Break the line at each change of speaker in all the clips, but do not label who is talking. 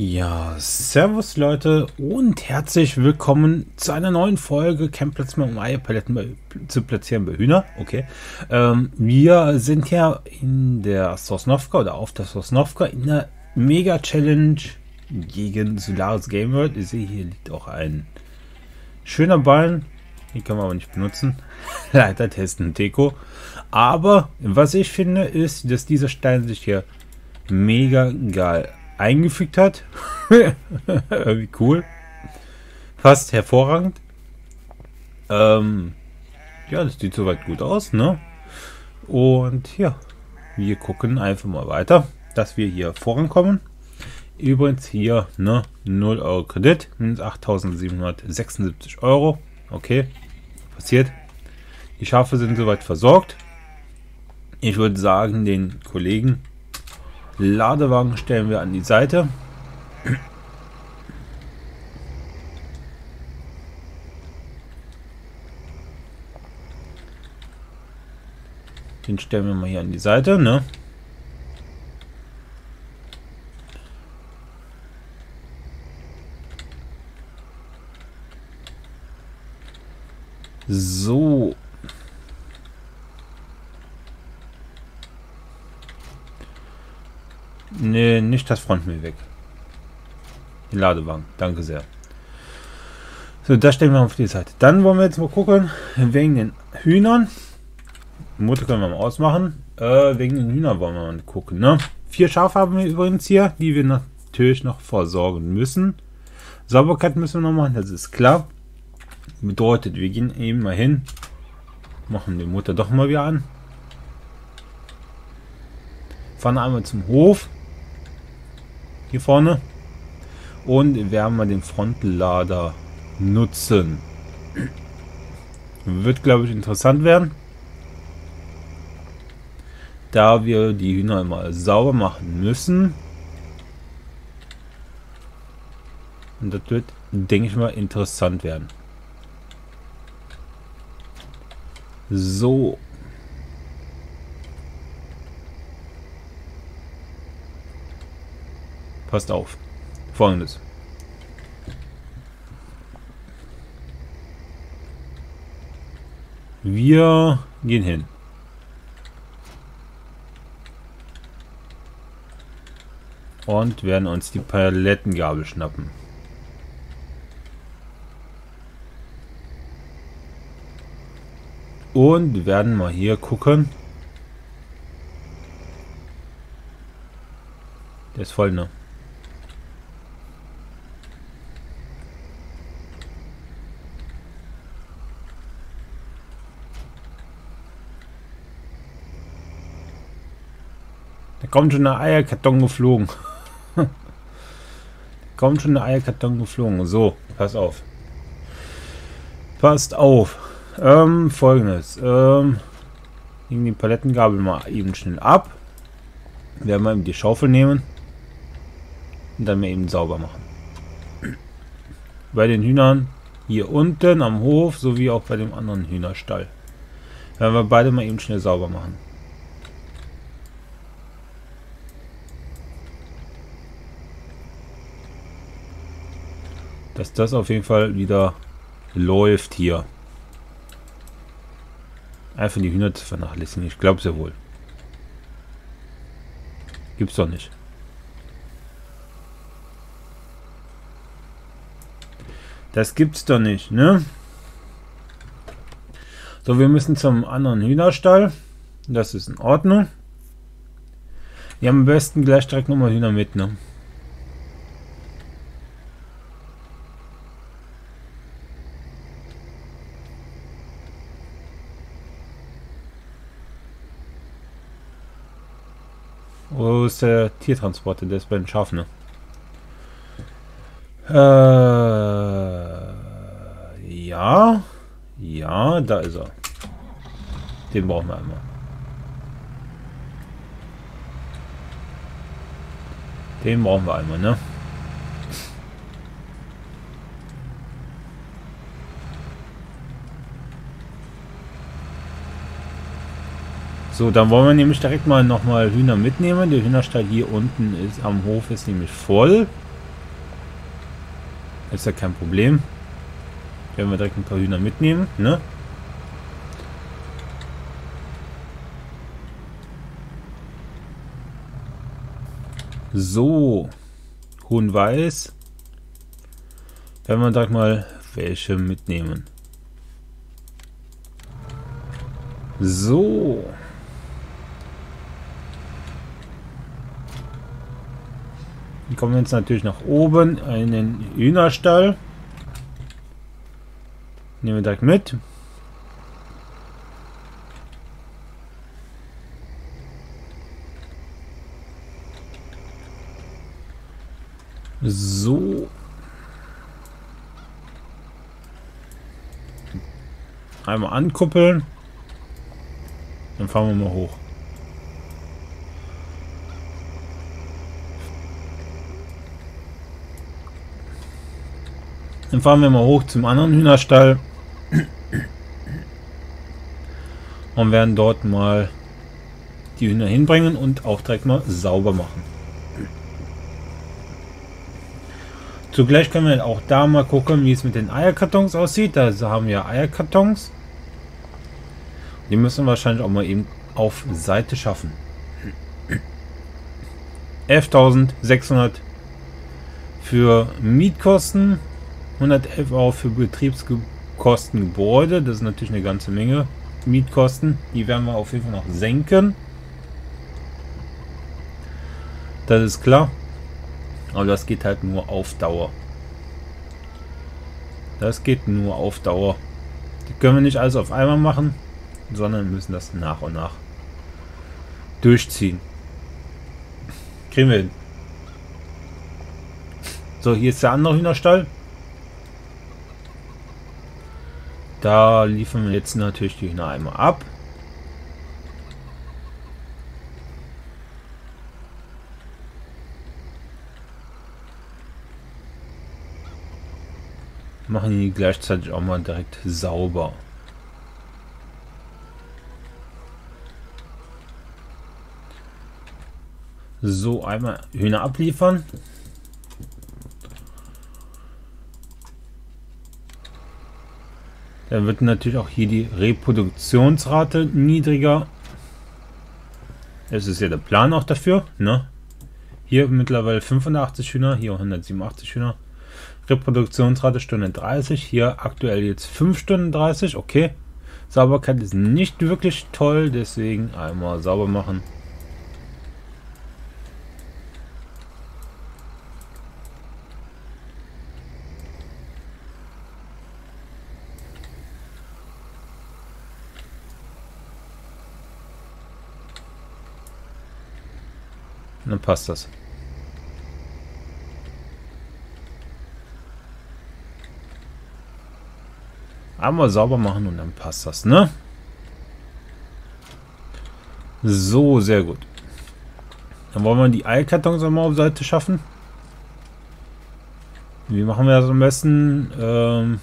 Ja, servus Leute und herzlich willkommen zu einer neuen Folge Campplatz mehr um Eierpaletten zu platzieren bei Hühner. Okay. Ähm, wir sind ja in der Sosnovka oder auf der Sosnovka in der Mega Challenge gegen Solaris Game World. Ihr seht, hier liegt auch ein schöner Ballen. Den können wir aber nicht benutzen. Leiter testen Deko. Aber was ich finde, ist, dass dieser Stein sich hier mega geil eingefügt hat. Irgendwie cool. Fast hervorragend. Ähm, ja, das sieht soweit gut aus, ne? Und ja, wir gucken einfach mal weiter, dass wir hier vorankommen. Übrigens hier, ne, 0 Euro Kredit, minus 8.776 Euro. Okay, passiert. Die Schafe sind soweit versorgt. Ich würde sagen, den Kollegen Ladewagen stellen wir an die Seite. Den stellen wir mal hier an die Seite, ne? So, Nee, nicht das Frontmehl weg. Die Ladewagen. Danke sehr. So, das stellen wir auf die Seite. Dann wollen wir jetzt mal gucken, wegen den Hühnern. Mutter können wir mal ausmachen. Äh, wegen den Hühnern wollen wir mal gucken. Ne? Vier Schafe haben wir übrigens hier, die wir natürlich noch versorgen müssen. Sauberkeit müssen wir noch machen, das ist klar. Bedeutet, wir gehen eben mal hin, machen die Mutter doch mal wieder an. Fahren einmal zum Hof, hier vorne. Und werden wir den Frontlader nutzen. Wird, glaube ich, interessant werden. Da wir die Hühner immer sauber machen müssen. Und das wird, denke ich mal, interessant werden. So. Passt auf. Folgendes. Wir gehen hin. Und werden uns die Palettengabel schnappen. Und werden mal hier gucken. Der ist voll, ne? Kommt schon eine Eierkarton geflogen. kommt schon eine Eierkarton geflogen. So, pass auf. Passt auf. Ähm, folgendes. Ähm, legen die Palettengabel mal eben schnell ab. Werden wir eben die Schaufel nehmen. Und dann mal eben sauber machen. Bei den Hühnern hier unten am Hof, sowie auch bei dem anderen Hühnerstall. Werden wir beide mal eben schnell sauber machen. Dass das auf jeden Fall wieder läuft hier. Einfach die Hühner zu vernachlässigen. Ich glaube sehr wohl. Gibt's doch nicht. Das gibt's doch nicht, ne? So, wir müssen zum anderen Hühnerstall. Das ist in Ordnung. Wir haben am besten gleich direkt nochmal Hühner mit, ne? Wo ist der Tiertransporter? Der ist bei den Schafen, ne? Äh, ja. Ja, da ist er. Den brauchen wir einmal. Den brauchen wir einmal, ne? So, dann wollen wir nämlich direkt mal nochmal Hühner mitnehmen. Der Hühnerstall hier unten ist am Hof ist nämlich voll. Ist ja kein Problem. Werden wir direkt ein paar Hühner mitnehmen, ne? So. Huhn weiß. Werden wir direkt mal welche mitnehmen. So. Dann kommen wir jetzt natürlich nach oben in den Hühnerstall. Nehmen wir direkt mit. So. Einmal ankuppeln. Dann fahren wir mal hoch. Dann fahren wir mal hoch zum anderen Hühnerstall. Und werden dort mal die Hühner hinbringen und auch direkt mal sauber machen. Zugleich können wir auch da mal gucken, wie es mit den Eierkartons aussieht. Da haben wir Eierkartons. Die müssen wir wahrscheinlich auch mal eben auf Seite schaffen. 11.600 für Mietkosten, 111 Euro für Betriebskosten Gebäude. Das ist natürlich eine ganze Menge Mietkosten. Die werden wir auf jeden Fall noch senken. Das ist klar. Aber das geht halt nur auf Dauer. Das geht nur auf Dauer. Die können wir nicht alles auf einmal machen, sondern müssen das nach und nach durchziehen. Kriegen wir hin. So, hier ist der andere Hühnerstall. Da liefern wir jetzt natürlich die Hühner einmal ab. machen die gleichzeitig auch mal direkt sauber. So, einmal Hühner abliefern. Dann wird natürlich auch hier die Reproduktionsrate niedriger. Es ist ja der Plan auch dafür. Ne? Hier mittlerweile 85 Hühner, hier 187 Hühner. Reproduktionsrate Stunde 30. Hier aktuell jetzt 5 Stunden 30. Okay. Sauberkeit ist nicht wirklich toll, deswegen einmal sauber machen. Dann passt das. Einmal sauber machen und dann passt das, ne? So, sehr gut. Dann wollen wir die Eilkartons einmal auf Seite schaffen. Wie machen wir das am besten? Ähm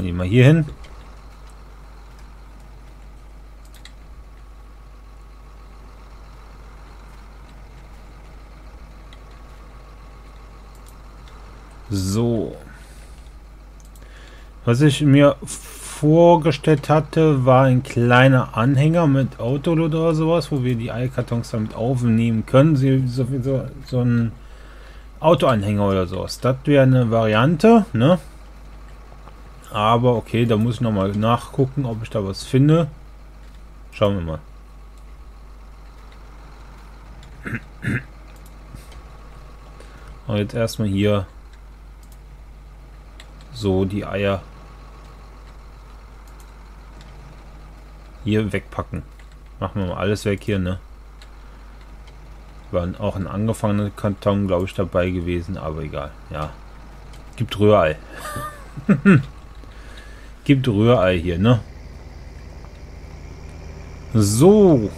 Packen wir die mal hier hin. So. Was ich mir vorgestellt hatte, war ein kleiner Anhänger mit Autoload oder sowas, wo wir die Eilkartons damit aufnehmen können. So, so, so ein Autoanhänger oder sowas. Das wäre eine Variante, ne? Aber okay, da muss ich nochmal nachgucken, ob ich da was finde. Schauen wir mal. Und jetzt erstmal hier so die Eier hier wegpacken. Machen wir mal alles weg hier, ne? War auch ein angefangener Karton, glaube ich, dabei gewesen, aber egal. Ja. Gibt Rührei. Gibt Rührei hier, ne? So.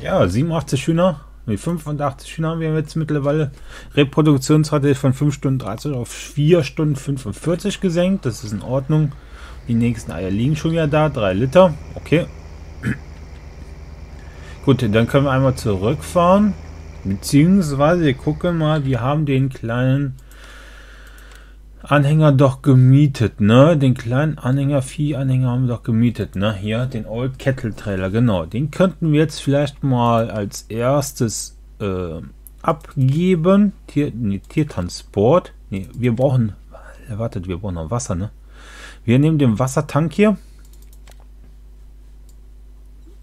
Ja, 87 Hühner. Mit 85 Hühner haben wir jetzt mittlerweile Reproduktionsrate von 5 Stunden 30 auf 4 Stunden 45 gesenkt. Das ist in Ordnung. Die nächsten Eier liegen schon wieder da. 3 Liter. Okay. Gut, dann können wir einmal zurückfahren. Beziehungsweise wir gucken mal, wir haben den kleinen Anhänger doch gemietet, ne? Den kleinen Anhänger, Viehanhänger haben wir doch gemietet, ne? Hier, den Old Kettle Trailer, genau. Den könnten wir jetzt vielleicht mal als erstes äh, abgeben. Tier, nee, Tiertransport. Nee, wir brauchen, wartet, wir brauchen noch Wasser, ne? Wir nehmen den Wassertank hier.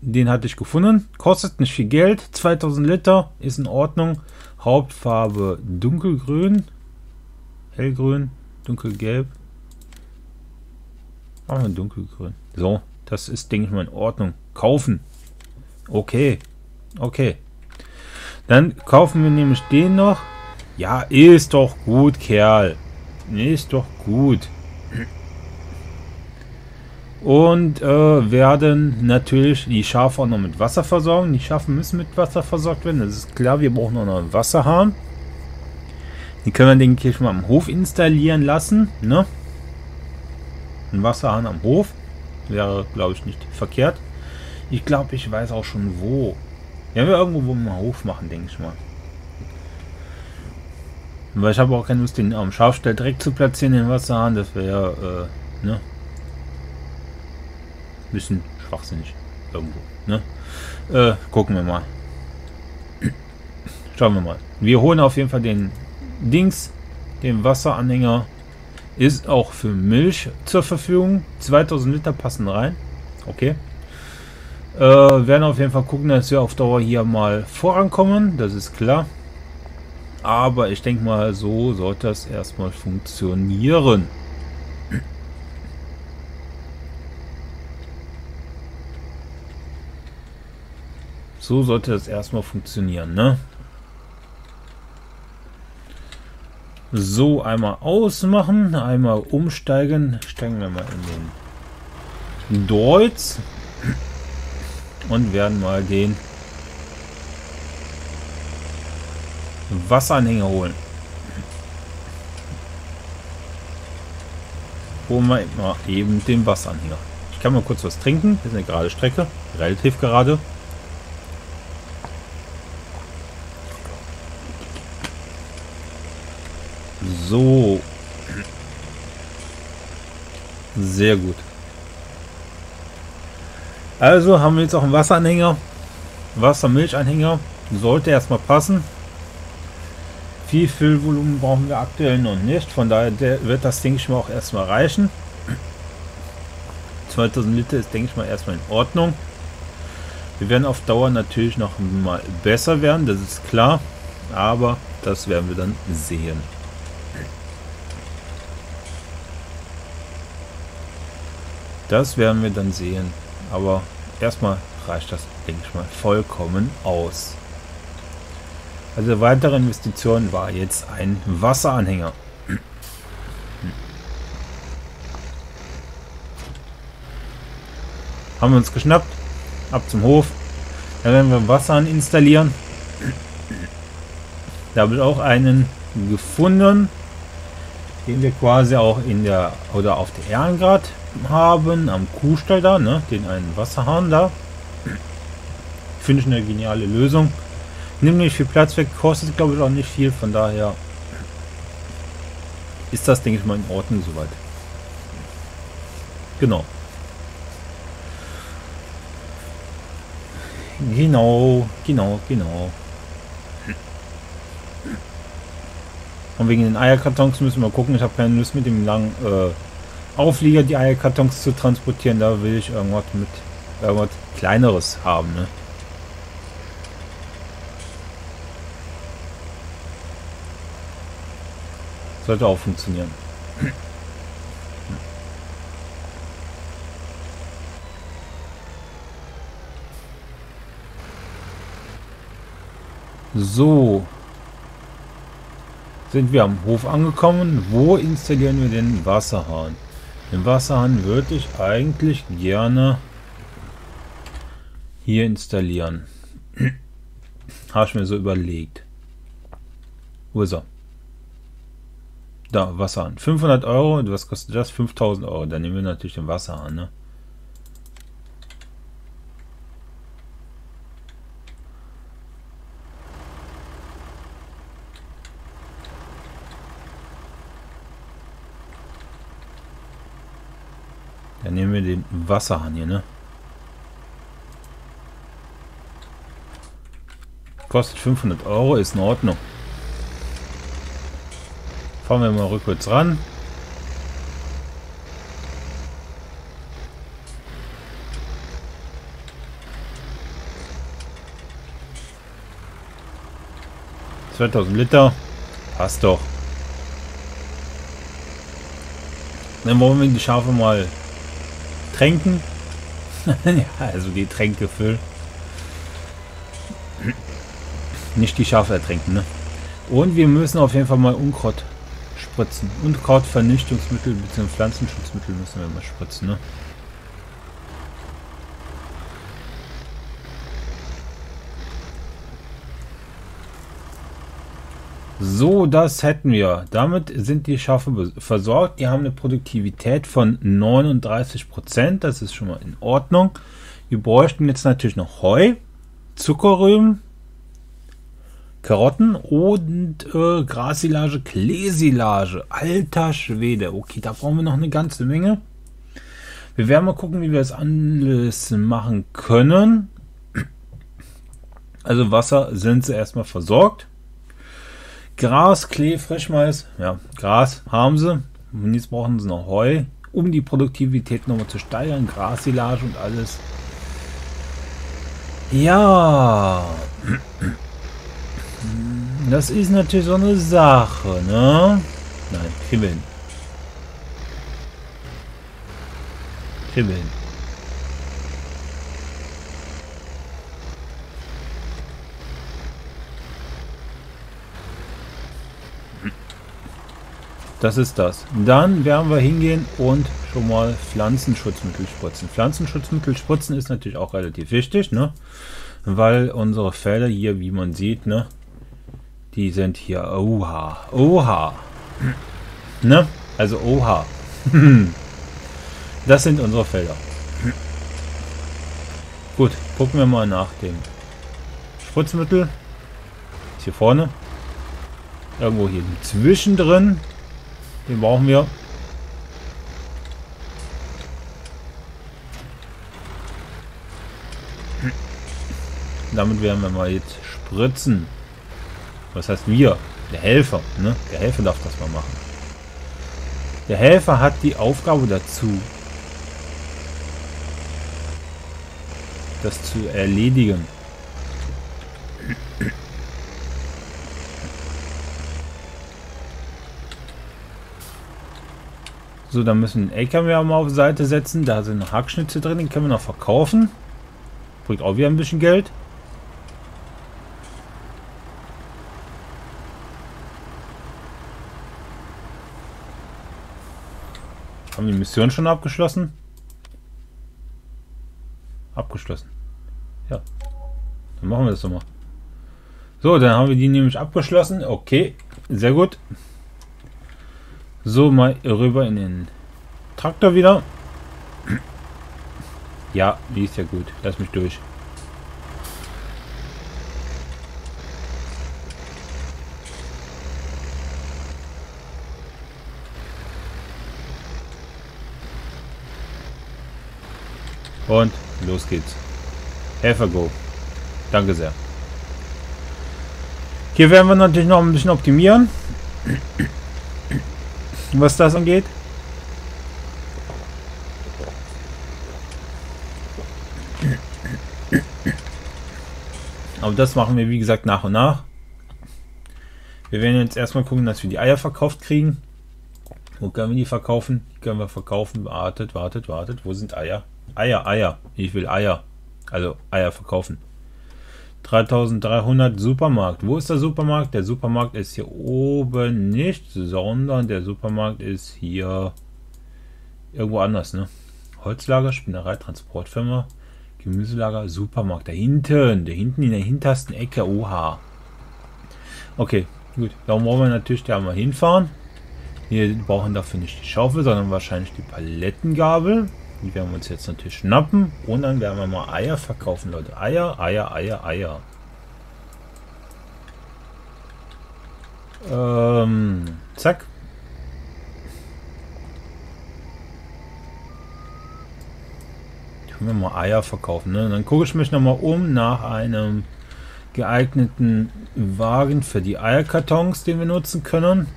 Den hatte ich gefunden. Kostet nicht viel Geld. 2000 Liter ist in Ordnung. Hauptfarbe dunkelgrün. Hellgrün dunkelgelb. Machen wir dunkelgrün. So, das ist, denke ich mal, in Ordnung. Kaufen. Okay. Okay. Dann kaufen wir nämlich den noch. Ja, ist doch gut, Kerl. Ist doch gut. Und äh, werden natürlich die Schafe auch noch mit Wasser versorgen. Die Schafe müssen mit Wasser versorgt werden. Das ist klar, wir brauchen auch noch einen Wasserhahn. Die können wir, denke ich, mal am Hof installieren lassen. Ne? Ein Wasserhahn am Hof. Wäre, glaube ich, nicht verkehrt. Ich glaube, ich weiß auch schon wo. Ja, wir irgendwo wo wir einen Hof machen, denke ich mal. Weil ich habe auch keine Lust, den am Schafstall direkt zu platzieren, den Wasserhahn. Das wäre, äh, ne? Bisschen schwachsinnig. Irgendwo, ne? Äh, gucken wir mal. Schauen wir mal. Wir holen auf jeden Fall den Dings, den Wasseranhänger, ist auch für Milch zur Verfügung. 2000 Liter passen rein. Okay. Äh, werden auf jeden Fall gucken, dass wir auf Dauer hier mal vorankommen. Das ist klar. Aber ich denke mal, so sollte das erstmal funktionieren. So sollte das erstmal funktionieren, ne? So, einmal ausmachen, einmal umsteigen. Steigen wir mal in den Deutz und werden mal den Wasseranhänger holen. Holen wir mal eben den Wasseranhänger. Ich kann mal kurz was trinken. Das ist eine gerade Strecke, relativ gerade. So. Sehr gut. Also haben wir jetzt auch einen Wasseranhänger. Wassermilchanhänger. Sollte erstmal passen. Viel Füllvolumen brauchen wir aktuell noch nicht. Von daher wird das, denke ich mal, auch erstmal reichen. 2000 Liter ist, denke ich mal, erstmal in Ordnung. Wir werden auf Dauer natürlich noch mal besser werden, das ist klar. Aber das werden wir dann sehen. Das werden wir dann sehen. Aber erstmal reicht das, denke ich mal, vollkommen aus. Also weitere Investition war jetzt ein Wasseranhänger. Haben wir uns geschnappt. Ab zum Hof. Da werden wir Wasser installieren. Da habe ich auch einen gefunden, den wir quasi auch in der oder auf der Ehrengrad haben am Kuhstall da, ne? Den einen Wasserhahn da. Finde ich eine geniale Lösung. Nimmt nicht viel Platz weg, kostet glaube ich auch nicht viel, von daher ist das, denke ich mal, in Ordnung soweit. Genau. Genau, genau, genau. Und wegen den Eierkartons müssen wir gucken. Ich habe keine Lust mit dem langen äh, Auflieger die Eierkartons zu transportieren. Da will ich irgendwas mit irgendwas kleineres haben. Ne? Sollte auch funktionieren. So. Sind wir am Hof angekommen. Wo installieren wir den Wasserhahn? Den Wasserhahn würde ich eigentlich gerne hier installieren. Habe ich mir so überlegt. Wo ist er? Da, Wasserhahn. 500 Euro. Was kostet das? 5000 Euro. Dann nehmen wir natürlich den Wasserhahn. Ne? Dann nehmen wir den Wasserhahn hier, ne? Kostet 500 Euro, ist in Ordnung. Fahren wir mal rückwärts ran. ...2000 Liter. Passt doch. Dann wollen wir die Schafe mal tränken. ja, also die Tränke füllen. Nicht die Schafe ertränken, ne? Und wir müssen auf jeden Fall mal Unkraut spritzen. Unkrautvernichtungsmittel bzw. Pflanzenschutzmittel müssen wir mal spritzen, ne? So, das hätten wir. Damit sind die Schafe versorgt. Die haben eine Produktivität von 39%. Das ist schon mal in Ordnung. Wir bräuchten jetzt natürlich noch Heu, Zuckerrüben, Karotten und äh, Grassilage, Kleesilage. Alter Schwede. Okay, da brauchen wir noch eine ganze Menge. Wir werden mal gucken, wie wir das alles machen können. Also Wasser sind sie erstmal versorgt. Gras, Klee, Frischmais. Ja, Gras haben sie. Und jetzt brauchen sie noch Heu, um die Produktivität nochmal zu steigern. Grassilage und alles. Ja. Das ist natürlich so eine Sache, ne? Nein, kribbeln. Kribbeln. Das ist das. Dann werden wir hingehen und schon mal Pflanzenschutzmittel spritzen. Pflanzenschutzmittel spritzen ist natürlich auch relativ wichtig, ne? Weil unsere Felder hier, wie man sieht, ne? Die sind hier. Oha. Oha. Ne? Also Oha. Das sind unsere Felder. Gut, gucken wir mal nach dem Spritzmittel. Ist hier vorne. Irgendwo hier zwischendrin. Den brauchen wir. Damit werden wir mal jetzt spritzen. Was heißt wir? Der Helfer. Ne? Der Helfer darf das mal machen. Der Helfer hat die Aufgabe dazu, das zu erledigen. So, dann müssen wir einen LKW mal auf Seite setzen. Da sind Hackschnitze drin, den können wir noch verkaufen. Bringt auch wieder ein bisschen Geld. Haben die Mission schon abgeschlossen? Abgeschlossen. Ja. Dann machen wir das doch mal. So, dann haben wir die nämlich abgeschlossen. Okay, sehr gut. So, mal rüber in den Traktor wieder. Ja, die ist ja gut. Lass mich durch. Und los geht's. Helfer Go. Danke sehr. Hier werden wir natürlich noch ein bisschen optimieren. Was das angeht. Aber das machen wir wie gesagt nach und nach. Wir werden jetzt erstmal gucken, dass wir die Eier verkauft kriegen. Wo können wir die verkaufen? Die können wir verkaufen. Wartet, wartet, wartet. Wo sind Eier? Eier, Eier. Ich will Eier. Also Eier verkaufen. 3300 Supermarkt. Wo ist der Supermarkt? Der Supermarkt ist hier oben nicht, sondern der Supermarkt ist hier irgendwo anders, ne? Holzlager, Spinnerei, Transportfirma, Gemüselager, Supermarkt. Da hinten, da hinten in der hintersten Ecke. Oha. Okay, gut. Darum wollen wir natürlich da mal hinfahren. Wir brauchen dafür nicht die Schaufel, sondern wahrscheinlich die Palettengabel. Die werden wir uns jetzt natürlich schnappen. Und dann werden wir mal Eier verkaufen, Leute. Eier, Eier, Eier, Eier. Ähm, zack. Können wir mal Eier verkaufen, ne? Dann gucke ich mich nochmal um nach einem geeigneten Wagen für die Eierkartons, den wir nutzen können.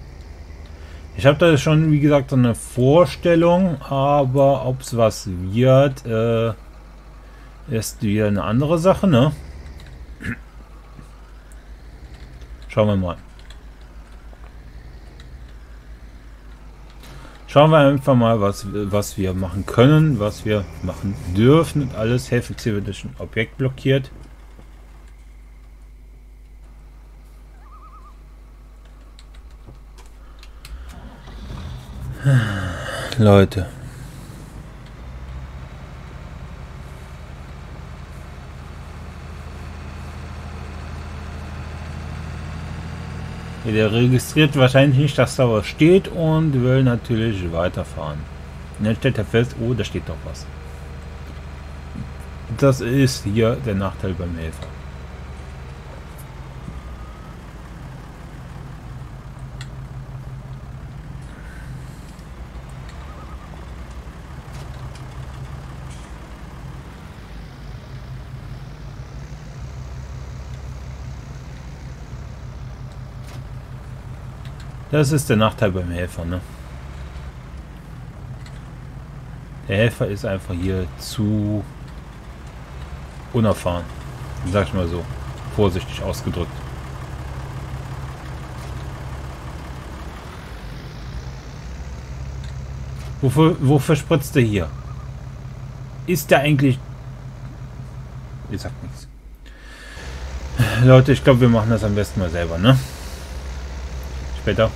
Ich habe da schon, wie gesagt, so eine Vorstellung, aber ob es was wird, äh, ist wieder eine andere Sache, ne? Schauen wir mal. Schauen wir einfach mal, was, was wir machen können, was wir machen dürfen alles. Schon Objekt blockiert. Leute. Der registriert wahrscheinlich nicht, dass da was steht und will natürlich weiterfahren. Und dann stellt er fest, oh, da steht doch was. Das ist hier der Nachteil beim Helfer. Das ist der Nachteil beim Helfer, ne? Der Helfer ist einfach hier zu unerfahren. Sag ich mal so. Vorsichtig ausgedrückt. Wofür, wofür spritzt er hier? Ist der eigentlich... Ihr sagt nichts. Leute, ich glaube, wir machen das am besten mal selber, ne? Später.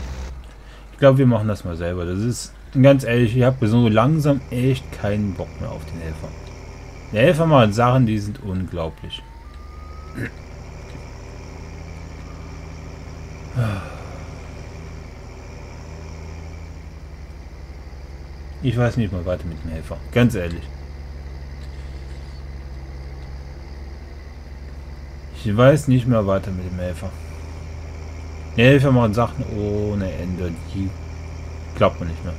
Ich glaube, wir machen das mal selber. Das ist, ganz ehrlich, ich habe so langsam echt keinen Bock mehr auf den Helfer. Der Helfer macht Sachen, die sind unglaublich. Ich weiß nicht mal weiter mit dem Helfer. Ganz ehrlich. Ich weiß nicht mehr weiter mit dem Helfer. Die Helfer machen Sachen ohne Ende. Die glaubt man nicht mehr.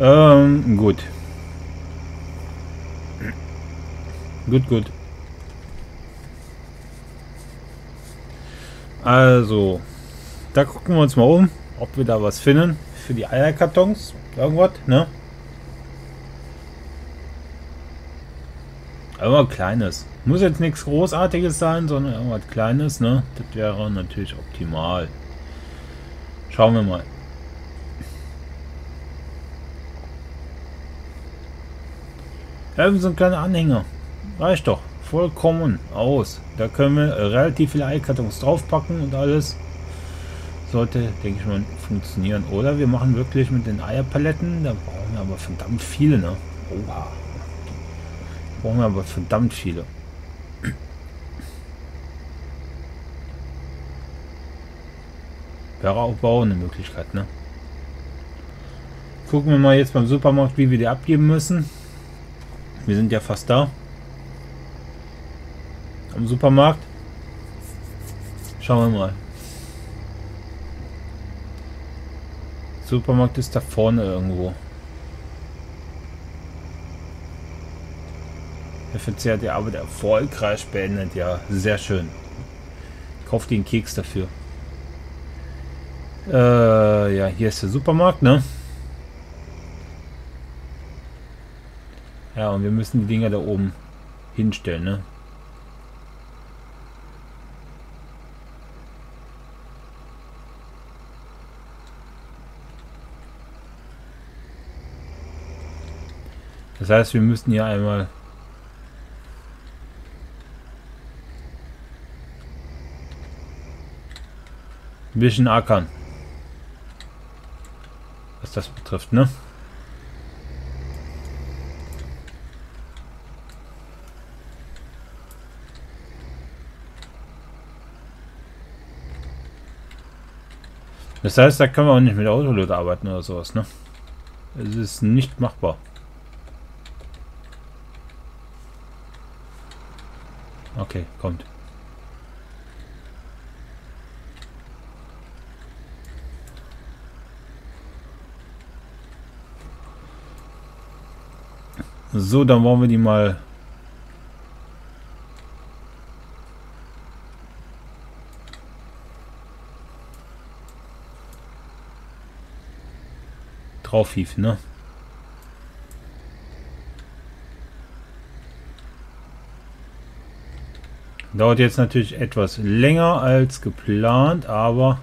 Ähm, gut. Gut, gut. Also, da gucken wir uns mal um, ob wir da was finden für die Eierkartons. Irgendwas, ne? Aber kleines. Muss jetzt nichts Großartiges sein, sondern irgendwas Kleines, ne? Das wäre natürlich optimal. Schauen wir mal. Ja, so ein kleiner Anhänger. Reicht doch. Vollkommen aus. Da können wir relativ viele Eikartons draufpacken und alles. Sollte, denke ich mal, funktionieren. Oder wir machen wirklich mit den Eierpaletten. Da brauchen wir aber verdammt viele, ne? Oha. Brauchen wir aber verdammt viele. Wäre auch bauen eine Möglichkeit, ne? Gucken wir mal jetzt beim Supermarkt, wie wir die abgeben müssen. Wir sind ja fast da. Am Supermarkt. Schauen wir mal. Supermarkt ist da vorne irgendwo. Hat die Arbeit erfolgreich beendet. Ja, sehr schön. Kauft den Keks dafür. Äh, ja, hier ist der Supermarkt, ne? Ja, und wir müssen die Dinger da oben hinstellen, ne? Das heißt, wir müssen hier einmal ein bisschen ackern was das betrifft, ne? Das heißt, da können wir auch nicht mit Autolot arbeiten oder sowas, ne? Es ist nicht machbar. Okay, kommt. So, dann wollen wir die mal drauf hief, ne? Dauert jetzt natürlich etwas länger als geplant, aber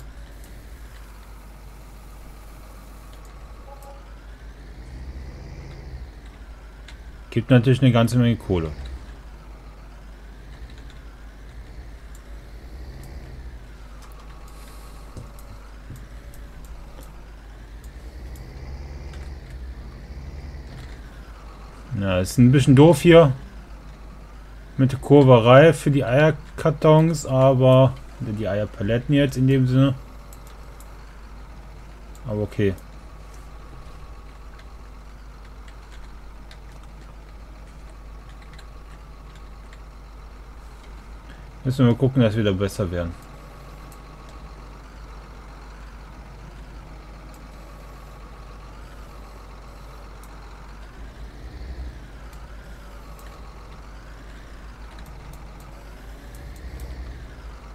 gibt natürlich eine ganze Menge Kohle. Ja, ist ein bisschen doof hier mit der Kurverei für die Eierkartons, aber die Eierpaletten jetzt in dem Sinne. Aber okay. Müssen wir gucken, dass wir da besser werden.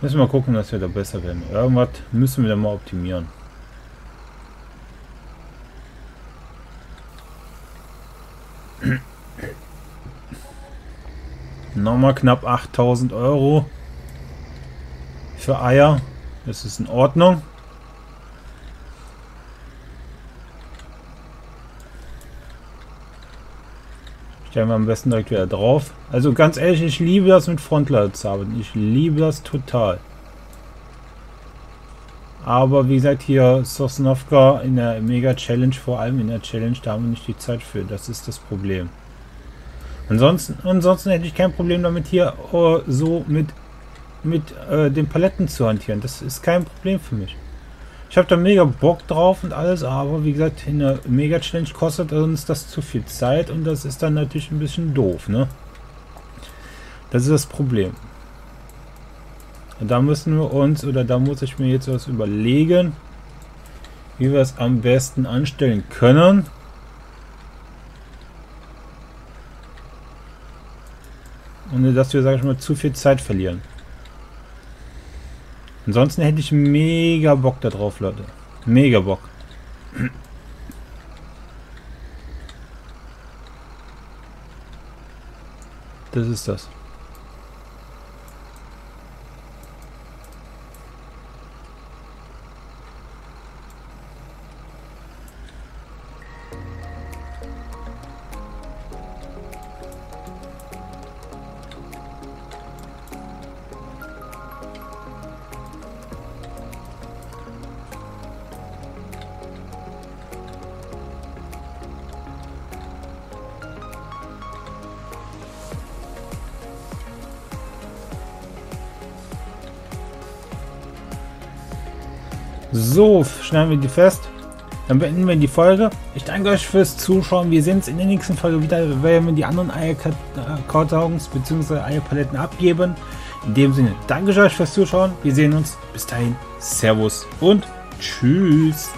Müssen wir gucken, dass wir da besser werden. Irgendwas müssen wir da mal optimieren. Nochmal knapp 8000 Euro für Eier. Das ist in Ordnung. Stellen wir am besten direkt wieder drauf. Also ganz ehrlich, ich liebe das mit Frontlader zu arbeiten. Ich liebe das total. Aber wie gesagt, hier Sosnovka in der Mega Challenge, vor allem in der Challenge, da haben wir nicht die Zeit für. Das ist das Problem. Ansonsten, ansonsten hätte ich kein Problem damit, hier uh, so mit, mit uh, den Paletten zu hantieren. Das ist kein Problem für mich. Ich habe da mega Bock drauf und alles, aber wie gesagt, in der Mega Challenge kostet uns das zu viel Zeit und das ist dann natürlich ein bisschen doof, ne? Das ist das Problem. Und da müssen wir uns, oder da muss ich mir jetzt was überlegen, wie wir es am besten anstellen können. Ohne dass wir, sag ich mal, zu viel Zeit verlieren. Ansonsten hätte ich mega Bock darauf, Leute. Mega Bock. Das ist das. So, schneiden wir die fest. Dann beenden wir die Folge. Ich danke euch fürs Zuschauen. Wir sehen uns in der nächsten Folge wieder, wenn wir die anderen Eierkartons bzw. Eierpaletten abgeben. In dem Sinne, danke euch fürs Zuschauen. Wir sehen uns. Bis dahin. Servus und Tschüss.